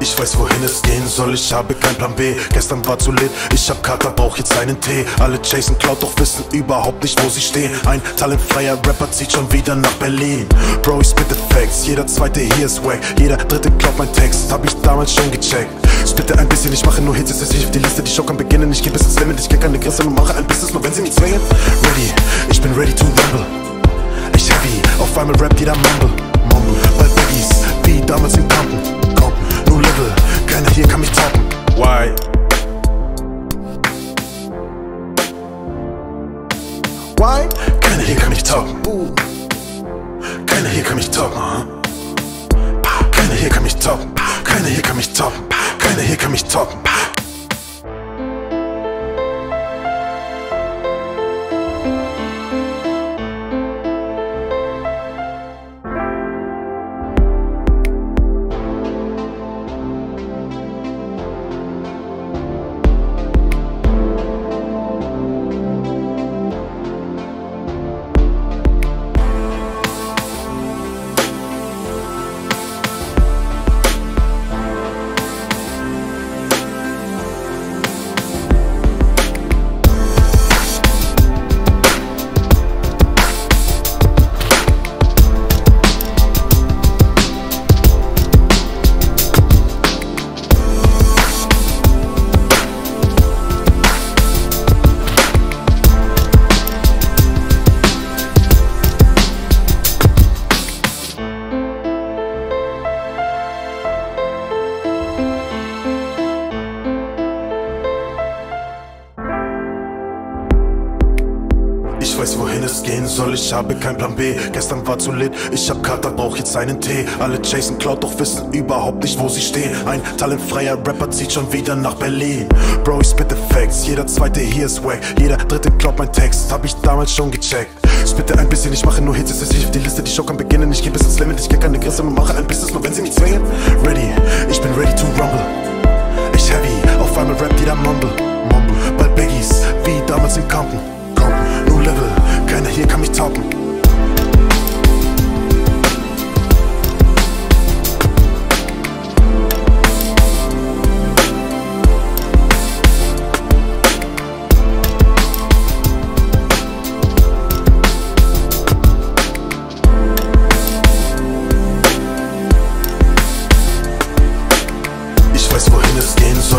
Ich weiß wohin es gehen soll, ich habe kein Plan B. Gestern war zu lit, ich hab Kater, brauch jetzt einen Tee. Alle chasen Cloud, doch wissen überhaupt nicht wo sie stehen. Ein talentfreier Rapper zieht schon wieder nach Berlin. Bro, ich spit the facts, jeder zweite hier ist wack. Jeder dritte glaubt mein Text, hab ich damals schon gecheckt. Spitte ein bisschen, ich mache nur Hits, es ist nicht auf die Liste Die Show kann beginnen, ich geh bis ins Limit. Ich kenn keine Grenzen und mache ein Business, nur wenn sie mich zwingen. Ready, ich bin ready to rumble. Ich heavy, auf einmal rappt jeder Mumble. Mumble, Why? Keiner hier kann mich toppen uh. Keiner hier kann mich toppen? Keiner hier kann mich toppen Keiner hier kann mich toppen Keiner hier kann mich toppen Ich weiß wohin es gehen soll, ich habe kein Plan B. Gestern war zu lit, ich hab Kater, brauch jetzt einen Tee. Alle chasen Cloud, doch wissen überhaupt nicht wo sie stehen. Ein talentfreier Rapper zieht schon wieder nach Berlin. Bro, ich spit the facts, jeder zweite hier ist wack. Jeder dritte glaubt mein Text, hab ich damals schon gecheckt. Spitte ein bisschen, ich mache nur Hits, es ist nicht auf die Liste Die Show kann beginnen, ich geh bis ins Limit. Ich kenn keine Grenzen und mache ein Business, nur wenn sie mich zwingen. Ready, ich bin ready to rumble. Ich heavy, auf einmal rappt jeder Mumble. Mumble, bei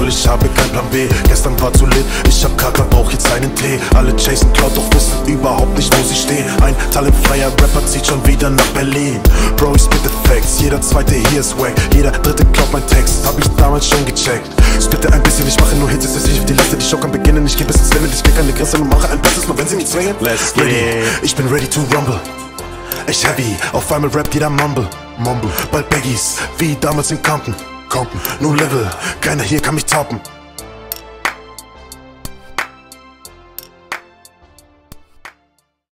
ich habe kein Plan B. Gestern war zu lit, ich hab Kater, brauch jetzt einen Tee. Alle chasen Cloud, doch wissen überhaupt nicht wo sie stehen. Ein talentfreier Rapper zieht schon wieder nach Berlin. Bro, ich spit the facts, jeder zweite hier ist wack. Jeder dritte glaubt mein Text, hab ich damals schon gecheckt. Spitte ein bisschen, ich mache nur Hits, es ist nicht auf die Liste Die Show kann beginnen, ich geh bis ins Limit Ich krieg keine Grenzen und mache ein Bestes, nur wenn sie mich zwingen. Let's ready, ich bin ready to rumble. Ich heavy, auf einmal rappt jeder Mumble. Mumble, bald Baggies, wie damals in Compton Compton, new level, keiner hier kann mich toppen